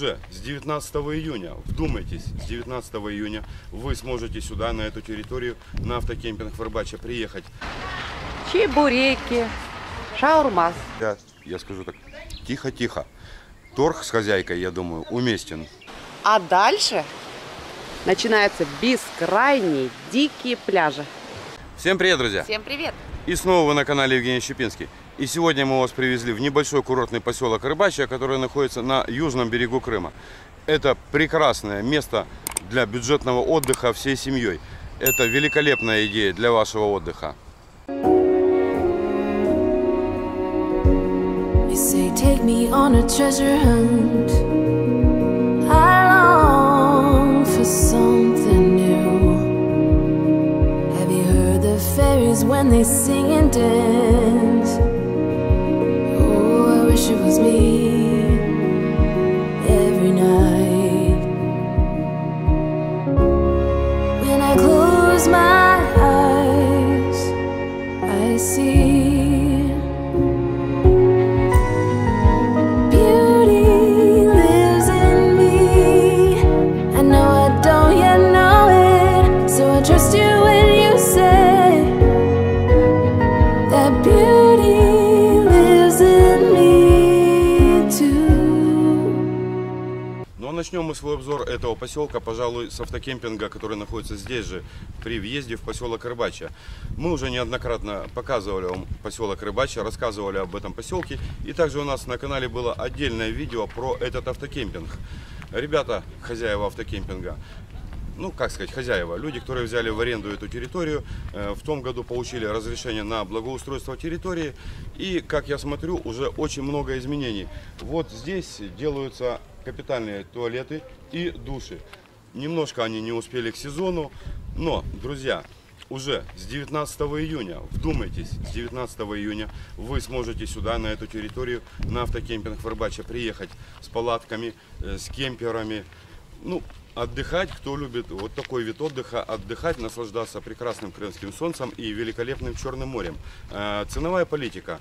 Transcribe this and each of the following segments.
уже с 19 июня, вдумайтесь, с 19 июня вы сможете сюда, на эту территорию, на автокемпинг Вербача приехать. чебуреки, шаурма. Я, я скажу так, тихо-тихо. Торг с хозяйкой, я думаю, уместен. А дальше начинаются бескрайние дикие пляжи. Всем привет, друзья! Всем привет! И снова вы на канале Евгений Щепинский. И сегодня мы вас привезли в небольшой курортный поселок Рыбачья, который находится на южном берегу Крыма. Это прекрасное место для бюджетного отдыха всей семьей. Это великолепная идея для вашего отдыха. When they sing and dance? Этого поселка, пожалуй, с автокемпинга, который находится здесь же, при въезде в поселок Рыбачья. Мы уже неоднократно показывали вам поселок Рыбачья, рассказывали об этом поселке. И также у нас на канале было отдельное видео про этот автокемпинг. Ребята, хозяева автокемпинга, ну, как сказать, хозяева, люди, которые взяли в аренду эту территорию, э, в том году получили разрешение на благоустройство территории. И, как я смотрю, уже очень много изменений. Вот здесь делаются капитальные туалеты и души. Немножко они не успели к сезону, но, друзья, уже с 19 июня, вдумайтесь, с 19 июня вы сможете сюда, на эту территорию, на автокемпинг Вербача приехать с палатками, э, с кемперами, ну, отдыхать, кто любит вот такой вид отдыха, отдыхать, наслаждаться прекрасным крымским солнцем и великолепным Черным морем. Э, Ценовая политика.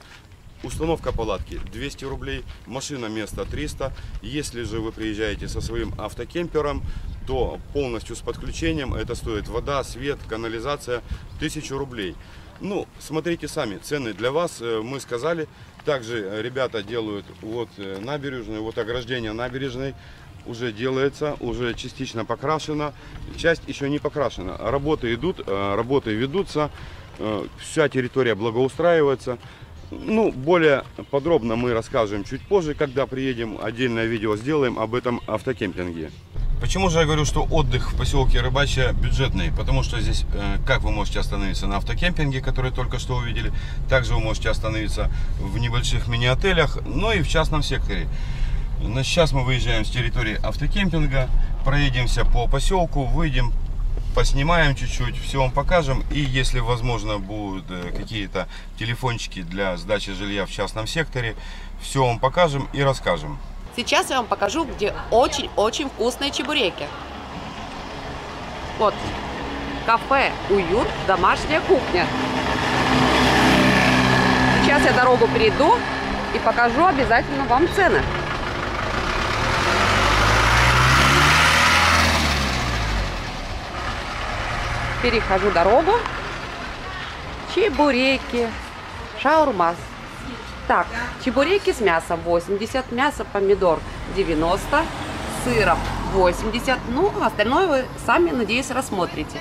Установка палатки 200 рублей, машина место 300. Если же вы приезжаете со своим автокемпером, то полностью с подключением это стоит вода, свет, канализация 1000 рублей. Ну, смотрите сами, цены для вас э, мы сказали. Также э, ребята делают вот э, набережную, вот ограждение набережной уже делается, уже частично покрашено, часть еще не покрашена. Работы идут, работы ведутся, вся территория благоустраивается. Ну, более подробно мы расскажем чуть позже, когда приедем, отдельное видео сделаем об этом автокемпинге. Почему же я говорю, что отдых в поселке Рыбачья бюджетный? Потому что здесь, э, как вы можете остановиться на автокемпинге, который только что увидели, также вы можете остановиться в небольших мини-отелях, но и в частном секторе. Сейчас мы выезжаем с территории автокемпинга, проедемся по поселку, выйдем, поснимаем чуть-чуть, все вам покажем. И если возможно будут э, какие-то телефончики для сдачи жилья в частном секторе, все вам покажем и расскажем. Сейчас я вам покажу, где очень-очень вкусные чебуреки. Вот, кафе «Уют. Домашняя кухня». Сейчас я дорогу перейду и покажу обязательно вам цены. Перехожу дорогу. Чебуреки, шаурма. Так, чебуреки с мясом 80, мясо помидор 90, сыром 80. Ну, остальное вы сами, надеюсь, рассмотрите.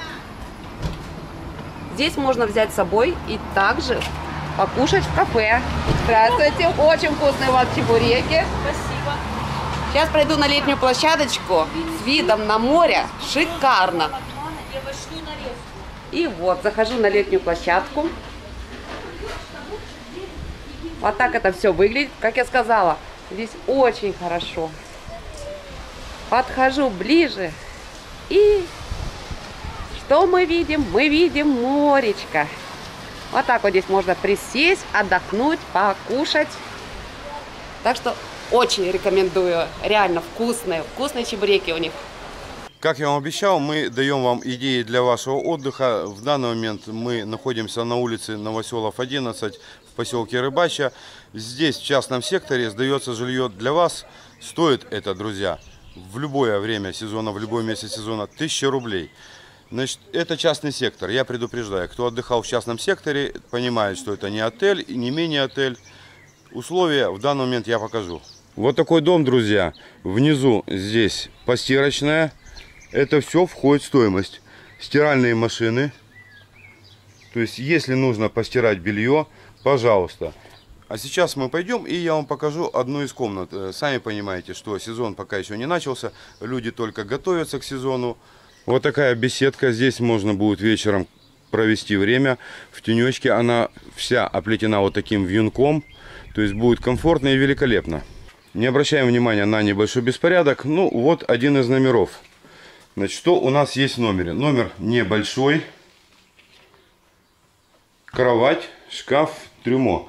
Здесь можно взять с собой и также покушать в кафе. Здравствуйте, очень вкусные у вас чебуреки. Спасибо. Сейчас пройду на летнюю площадочку с видом на море. Шикарно. И вот, захожу на летнюю площадку. Вот так это все выглядит. Как я сказала, здесь очень хорошо. Подхожу ближе. И что мы видим? Мы видим моречко. Вот так вот здесь можно присесть, отдохнуть, покушать. Так что очень рекомендую. Реально вкусные, вкусные чебуреки у них. Как я вам обещал, мы даем вам идеи для вашего отдыха. В данный момент мы находимся на улице Новоселов 11 в поселке Рыбачья. Здесь в частном секторе сдается жилье для вас Стоит это, друзья, в любое время сезона, в любой месяц сезона 1000 рублей. Значит, это частный сектор. Я предупреждаю, кто отдыхал в частном секторе, понимает, что это не отель и не мини-отель. Условия в данный момент я покажу. Вот такой дом, друзья. Внизу здесь постирочная. Это все входит в стоимость. Стиральные машины. То есть, если нужно постирать белье, пожалуйста. А сейчас мы пойдем и я вам покажу одну из комнат. Э, Сами понимаете, что сезон пока еще не начался. Люди только готовятся к сезону. Вот такая беседка. Здесь можно будет вечером провести время в тенечке. Она вся оплетена вот таким вьюнком. То есть будет комфортно и великолепно. Не обращаем внимания на небольшой беспорядок. Ну, вот один из номеров. Значит, что у нас есть в номере? Номер небольшой. Кровать, шкаф, трюмо.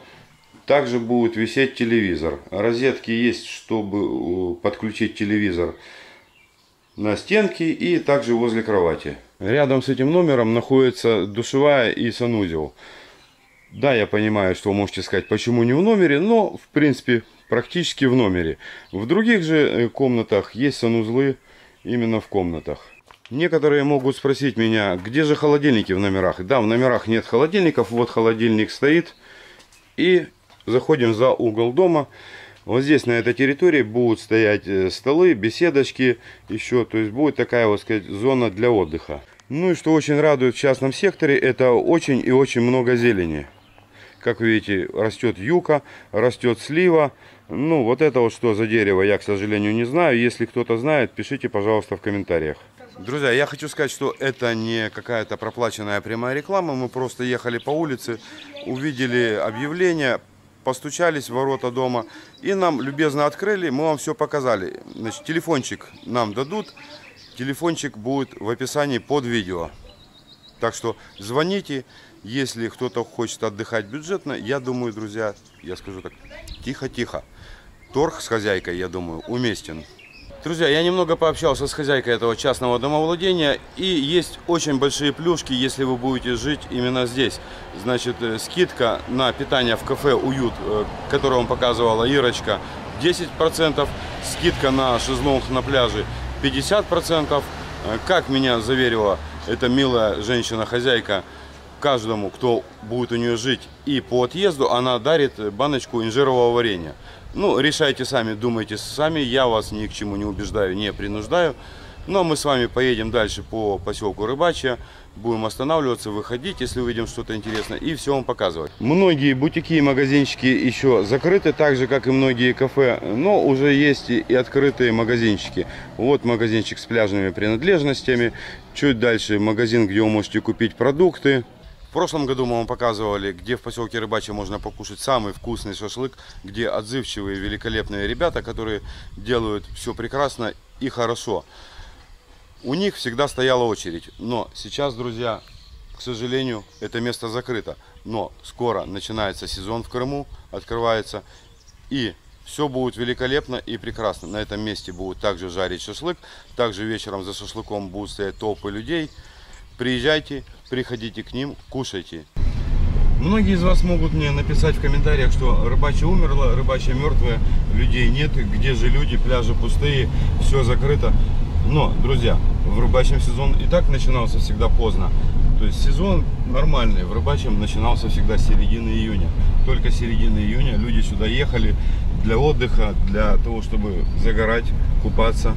Также будет висеть телевизор. Розетки есть, чтобы э, подключить телевизор на стенке и также возле кровати. Рядом с этим номером находится душевая и санузел. Да, я понимаю, что вы можете сказать, почему не в номере, но в принципе практически в номере. В других же э, комнатах есть санузлы именно в комнатах. Некоторые могут спросить меня, где же холодильники в номерах? Да, в номерах нет холодильников, вот холодильник стоит. И заходим за угол дома. Вот здесь, на этой территории, будут стоять э, столы, беседочки еще. То есть будет такая, вот сказать, зона для отдыха. Ну и что очень радует в частном секторе, это очень и очень много зелени. Как видите, растет юка, растет слива. Ну, вот это вот что за дерево, я, к сожалению, не знаю. Если кто-то знает, пишите, пожалуйста, в комментариях. Друзья, я хочу сказать, что это не какая-то проплаченная прямая реклама. Мы просто ехали по улице, увидели объявление, постучались в ворота дома и нам любезно открыли, мы вам все показали. Значит, телефончик нам дадут, телефончик будет в описании под видео. Так что звоните, если кто-то хочет отдыхать бюджетно. Я думаю, друзья, я скажу так, тихо-тихо. Торг с хозяйкой, я думаю, уместен. Друзья, я немного пообщался с хозяйкой этого частного домовладения, и есть очень большие плюшки, если вы будете жить именно здесь. Значит, э, скидка на питание в кафе «Уют», э, которую вам показывала Ирочка, 10%, скидка на шезлонг на пляже 50%. Э, Как меня заверила эта милая женщина-хозяйка, каждому, кто будет у нее жить и по отъезду, она дарит баночку инжирового варенья. Ну, решайте сами, думайте сами, я вас ни к чему не убеждаю, не принуждаю. Но мы с вами поедем дальше по поселку Рыбачья, будем останавливаться, выходить, если увидим что-то интересное, и все вам показывать. Многие бутики и магазинчики еще закрыты, так же, как и многие кафе, но уже есть и открытые магазинчики. Вот магазинчик с пляжными принадлежностями, чуть дальше магазин, где вы можете купить продукты, в прошлом году мы вам показывали, где в поселке Рыбачья можно покушать самый вкусный шашлык, где отзывчивые, великолепные ребята, которые делают все прекрасно и хорошо. У них всегда стояла очередь. Но сейчас, друзья, к сожалению, это место закрыто. Но скоро начинается сезон в Крыму, открывается. И все будет великолепно и прекрасно. На этом месте будут также жарить шашлык. Также вечером за шашлыком будут стоять толпы людей. Приезжайте, приходите к ним, кушайте. Многие из вас могут мне написать в комментариях, что рыбачья умерла, рыбачья мертвая, людей нет, где же люди, пляжи пустые, все закрыто. Но, друзья, в рыбачьем сезон и так начинался всегда поздно. То есть сезон нормальный, в рыбачьем начинался всегда с середины июня. Только середины июня люди сюда ехали для отдыха, для того, чтобы загорать, купаться.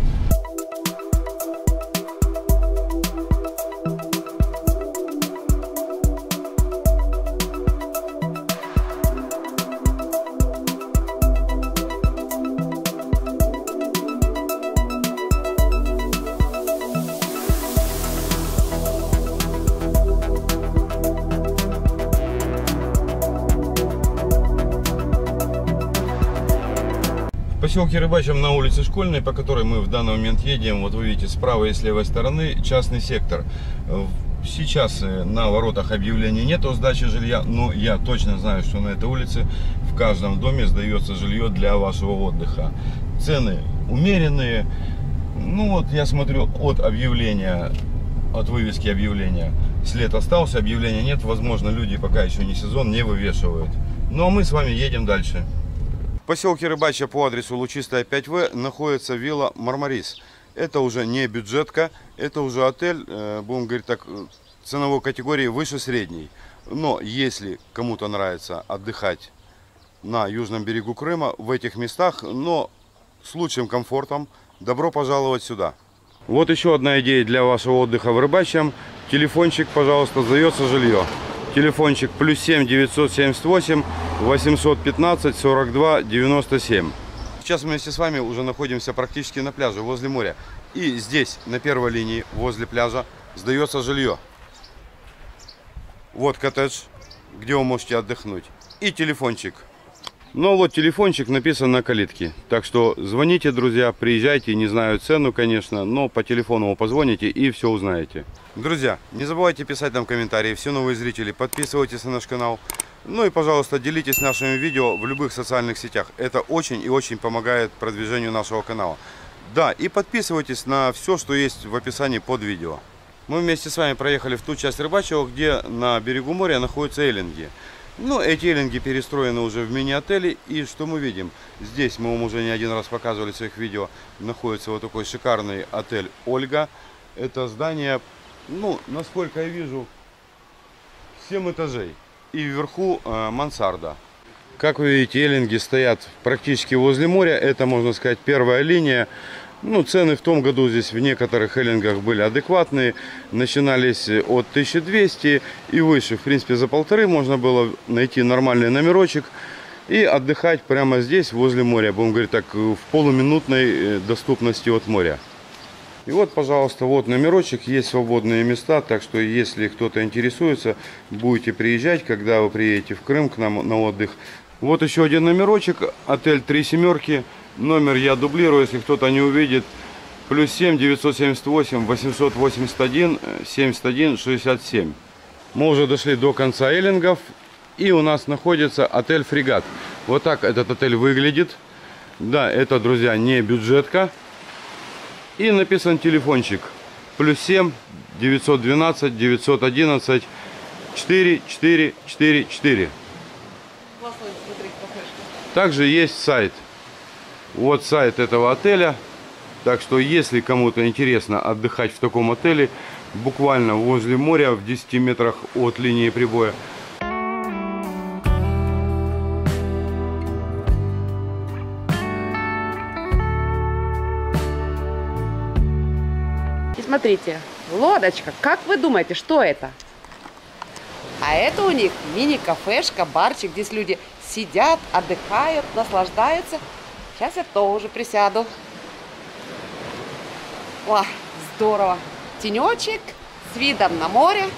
Поселке Рыбачьем на улице Школьной, по которой мы в данный момент едем, вот вы видите, с правой и с левой стороны частный сектор. Э, Сейчас э, на воротах объявления нет о сдаче жилья, но я точно знаю, что на этой улице в каждом доме сдается жилье для вашего отдыха. Цены умеренные. Ну вот я смотрю от объявления, от вывески объявления, след остался, объявления нет. Возможно, люди пока еще не сезон, не вывешивают. Ну а мы с вами едем дальше. Поселке Рыбачья по адресу Лучистая 5В находится вилла Мармарис. Это уже не бюджетка, это уже отель, э, будем говорить так, э, ценовой категории выше средней. Но если кому-то нравится отдыхать на южном берегу Крыма, в этих местах, но с лучшим комфортом, добро пожаловать сюда. Вот еще одна идея для вашего отдыха в Рыбачьем. Телефончик, пожалуйста, сдается жилье. Телефончик плюс 7 978 815 42 97. Сейчас мы вместе с вами уже находимся практически на пляже, возле моря. И здесь, на первой линии, возле пляжа, сдается жилье. Вот коттедж, где вы можете отдохнуть. И телефончик. Ну вот телефончик написан на калитке. Так что звоните, друзья, приезжайте. Не знаю цену, конечно, но по телефону позвоните и все узнаете. Друзья, не забывайте писать нам комментарии. Все новые зрители, подписывайтесь на наш канал. Ну и, пожалуйста, делитесь нашими видео в любых социальных сетях. Это очень и очень помогает продвижению нашего канала. Да, и подписывайтесь на все, что есть в описании под видео. Мы вместе с вами проехали в ту часть Рыбачьего, где на берегу моря находятся эллинги. Ну, эти эллинги перестроены уже в мини-отели. И что мы видим? Здесь мы вам уже не один раз показывали в своих видео. Находится вот такой шикарный отель «Ольга». Это здание, ну, насколько я вижу, 7 этажей. И вверху э, мансарда. Как вы видите, эллинги стоят практически возле моря. Это, можно сказать, первая линия. Ну, цены в том году здесь в некоторых эллингах были адекватные. Начинались от 1200 и выше. В принципе, за полторы можно было найти нормальный номерочек и отдыхать прямо здесь, возле моря. Будем говорить так, в полуминутной э, доступности от моря. И вот, пожалуйста, вот номерочек, есть свободные места, так что если кто-то интересуется, будете приезжать, когда вы приедете в Крым к нам на отдых. Вот еще один номерочек, отель «Три семерки». Номер я дублирую, если кто-то не увидит. Плюс 7 978 881 71 67. Мы уже дошли до конца эллингов. И у нас находится отель «Фрегат». Вот так этот отель выглядит. Да, это, друзья, не бюджетка. И написан телефончик. Плюс 7 912 911 4 4 4 4. Также есть сайт. Вот сайт этого отеля. Так что, если кому-то интересно отдыхать в таком отеле, буквально возле моря, в 10 метрах от линии прибоя, смотрите, лодочка. Как вы думаете, что это? А это у них мини-кафешка, барчик. Здесь люди сидят, отдыхают, наслаждаются. Сейчас я тоже присяду. О, здорово. Тенечек с видом на море.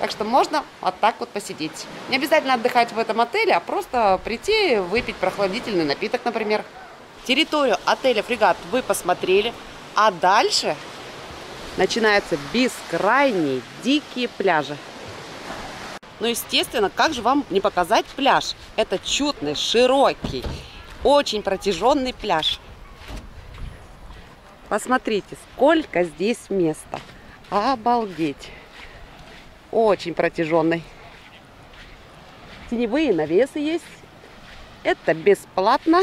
Так что можно вот так вот посидеть. Не обязательно отдыхать в этом отеле, а просто прийти, выпить прохладительный напиток, например. Территорию отеля «Фрегат» вы посмотрели. А дальше начинаются бескрайние дикие пляжи. Ну, естественно, как же вам не показать пляж? Это чудный, широкий, очень протяженный пляж. Посмотрите, сколько здесь места. Обалдеть. Очень протяженный. Теневые навесы есть. Это бесплатно.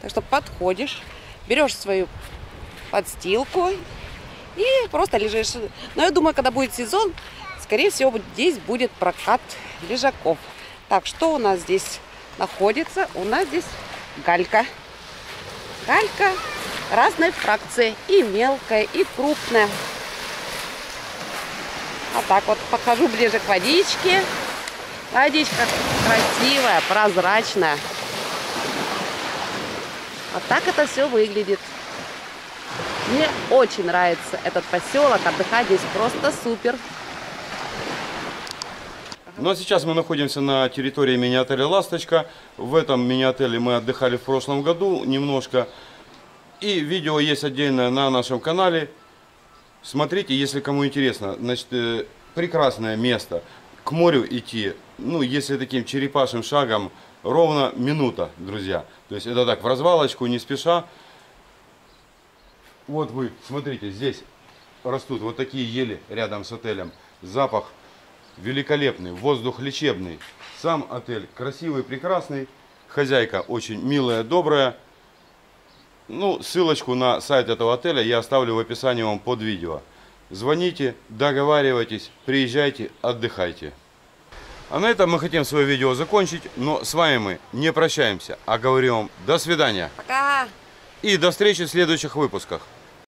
Так что подходишь, берешь свою подстилку и просто лежишь. Но я думаю, когда будет сезон, скорее всего, здесь будет прокат лежаков. Так, что у нас здесь находится? У нас здесь галька. Галька разной фракции. И мелкая, и крупная. Вот так вот покажу ближе к водичке. Водичка красивая, прозрачная. Вот так это все выглядит. Мне очень нравится этот поселок. Отдыхать здесь просто супер. Ну а сейчас мы находимся на территории мини-отеля «Ласточка». В этом мини-отеле мы отдыхали в прошлом году немножко. И видео есть отдельно на нашем канале. Смотрите, если кому интересно. Значит, э, прекрасное место. К морю идти, ну, если таким черепашим шагом, ровно минута, друзья. То есть это так, в развалочку, не спеша. Вот вы, смотрите, здесь растут вот такие ели рядом с отелем. Запах великолепный, воздух лечебный. Сам отель красивый, прекрасный. Хозяйка очень милая, добрая. Ну, ссылочку на сайт этого отеля я оставлю в описании вам под видео. Звоните, договаривайтесь, приезжайте, отдыхайте. А на этом мы хотим свое видео закончить, но с вами мы не прощаемся, а говорим вам до свидания Пока! и до встречи в следующих выпусках.